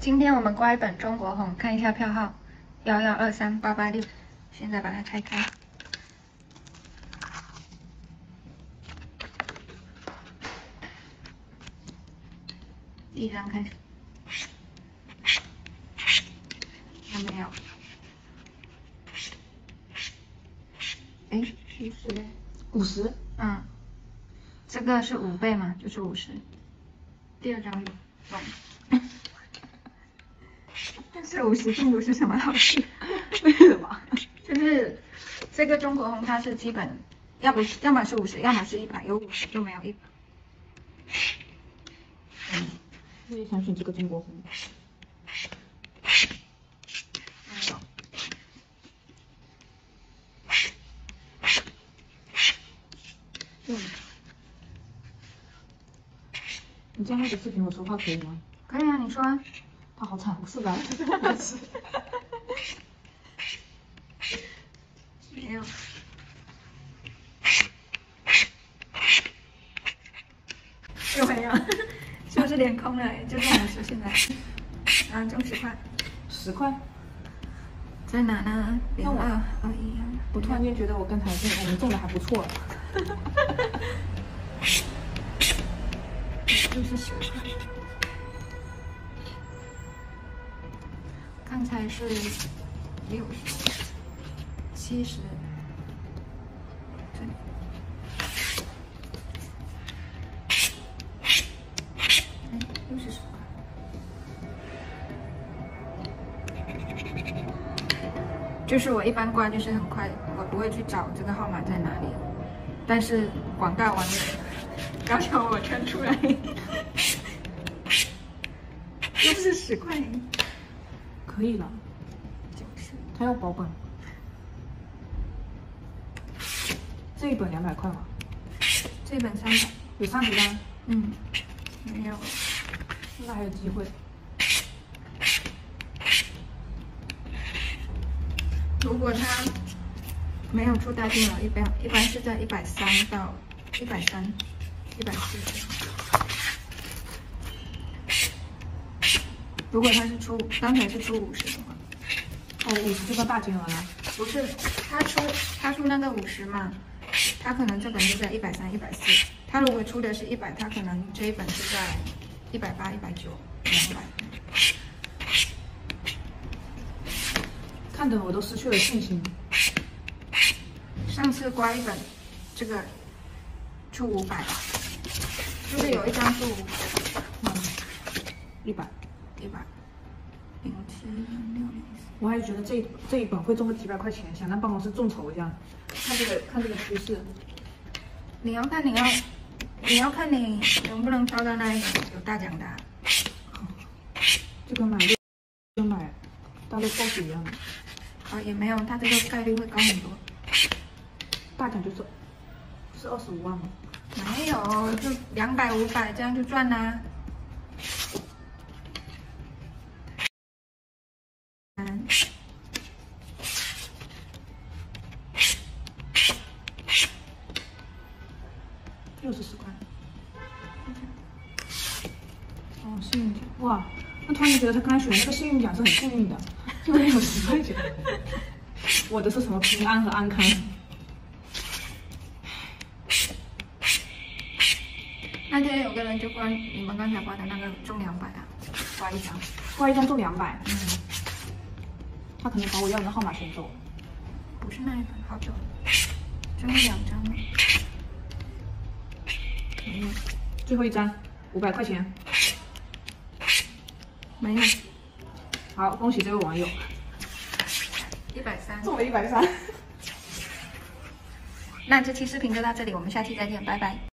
今天我们刮一本中国红，看一下票号幺幺二三八八六。现在把它拆开。第一张开始。还没有。哎，五十。五十。嗯。这个是五倍嘛，就是五十。第二张有。但 是五十并不是什么好事。为什么？就是这个中国红，它是基本，要不要么是五十，要么是一百，有五十就没有一百。嗯，我也想选这个中国红。嗯。你这样子视频我说话可以吗？可以啊，你说。他好惨，是吧？没有。又没有？是不是脸空了？就这样子现在。啊，中十块。十块。在哪呢？那我二一。我突然间觉得我刚才我们中的还不错。就是十块。刚才是六十、七十，对，哎，又是十块。就是我一般刮就是很快，我不会去找这个号码在哪里，但是广大网友要求我圈出来，又是十块。可以了，就是他要保本。这一本两百块吗？这一本三百，有三十张。嗯，没有，那还有机会。如果他没有出大金额，一般一般是在一百三到一百三、一百四。如果他是出刚才是出五十的话，哦，五十就算大金额了。不是，他出他出那个五十嘛，他可能这本就在一百三、一百四。他如果出的是一百，他可能这一本就在一百八、一百九、两百。看的我都失去了信心。上次刮一本，这个出五百，就是有一张出五百，嗯，一百。一百零七零六零四，我还觉得这这一本会中个几百块钱，想让办公室众筹一下。看这个看这个趋势，你要看你要你要看你能不能挑到那一本有大奖的。就跟买就买大乐透是一样的。啊，也没有，它这个概率会高很多。大奖就是是二十五万吗？没有，就两百五百这样就赚啦。六十四块。哦，幸运奖哇！那突然觉得他刚才选的那个幸运奖是很幸运的，因为有十块钱。我的是什么平安和安康？那天有个人就刮你们刚才刮的那个中两百啊，刮一张，刮一张中两百。嗯。他可能把我要的号码选走。不是那一本，好久了，就那两张了。最后一张，五百块钱，没有。好，恭喜这位网友，一百三，中了一百三。那这期视频就到这里，我们下期再见，拜拜。